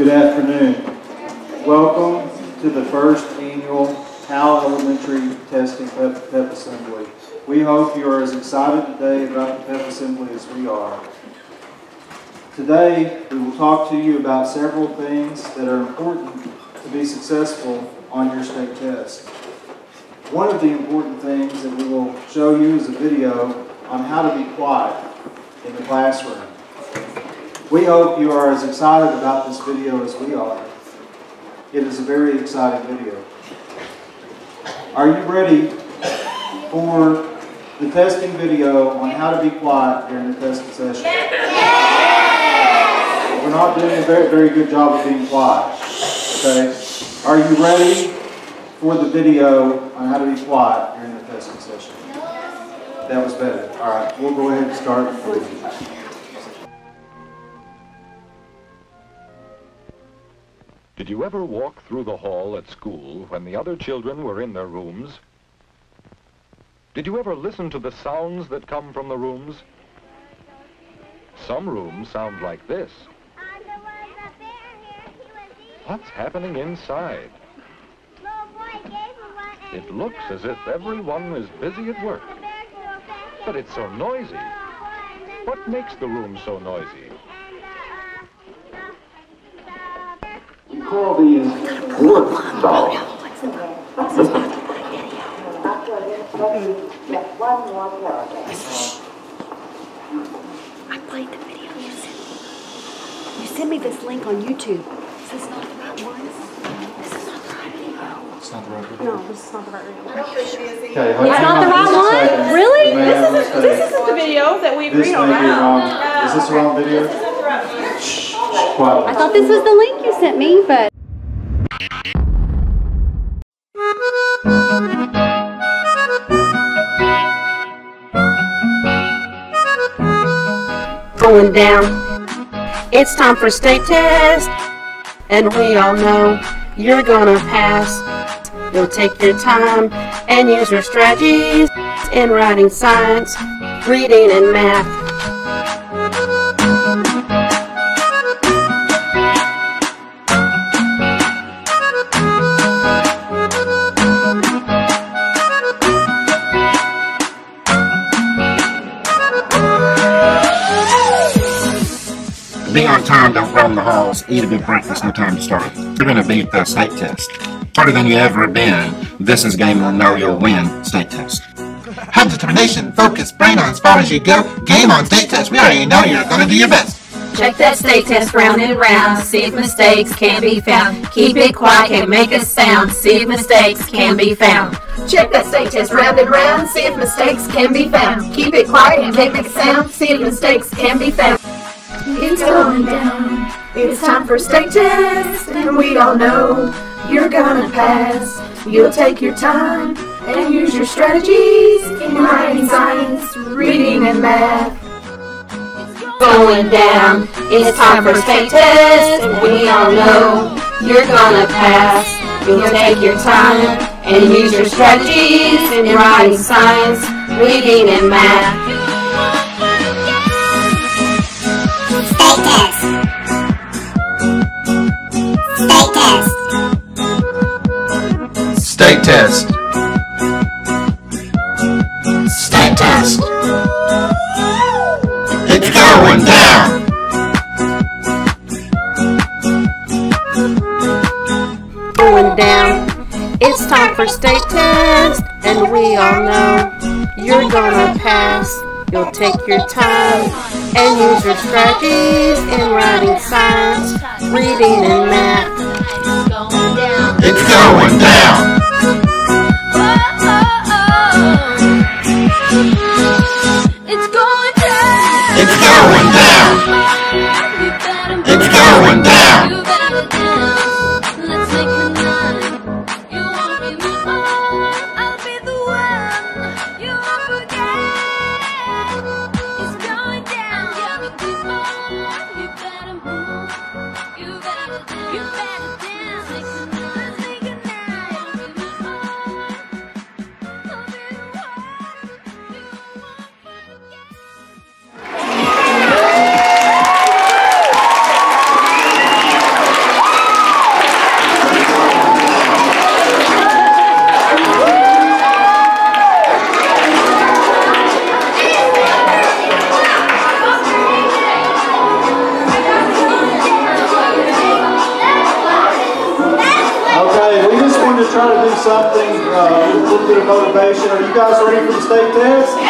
Good afternoon. Welcome to the first annual Howe Elementary Testing Pep, Pep Assembly. We hope you are as excited today about the Pep Assembly as we are. Today, we will talk to you about several things that are important to be successful on your state test. One of the important things that we will show you is a video on how to be quiet in the classroom. We hope you are as excited about this video as we are. It is a very exciting video. Are you ready for the testing video on how to be quiet during the testing session? Yes. We're not doing a very, very good job of being quiet. Okay? Are you ready for the video on how to be quiet during the testing session? That was better. All right, we'll go ahead and start. Did you ever walk through the hall at school when the other children were in their rooms? Did you ever listen to the sounds that come from the rooms? Some rooms sound like this. What's happening inside? It looks as if everyone is busy at work. But it's so noisy. What makes the room so noisy? Call these work dolls. I played the video you sent me. You sent me this link on YouTube. Is this not the right one? This is not the right video. It's not the right video. No, this is not the right video. Okay, It's not the right one? Really? This This isn't, this isn't the video that we This agreed may on. be wrong. Is this the wrong video? I thought this was the link you sent me, but. Going down. It's time for state test, and we all know you're gonna pass. You'll take your time and use your strategies in writing science, reading, and math. Be on time, don't run the halls, eat a good breakfast, no time to start. You're gonna beat the state test. Harder than you ever been. This is game will know you'll win state test. Have determination, focus, brain on as far as you go. Game on state test, we already know you're gonna do your best. Check that state test round and round, see if mistakes can be found. Keep it quiet and make a sound, see if mistakes can be found. Check that state test round and round, see if mistakes can be found. Keep it quiet and make a sound, see if mistakes can be found. It's going down. It's time for state test, and we all know you're gonna pass. You'll take your time and use your strategies in writing, science, reading, and math. Going down. It's time for state test, and we all know you're gonna pass. You'll take your time and use your strategies in writing, science, reading, and math. Test. State test. It's going down. Going down. It's time for state test, and we all know you're gonna pass. You'll take your time and use your strategies in writing science, reading, and math. To do something uh, a little bit of motivation. Are you guys ready for the state test?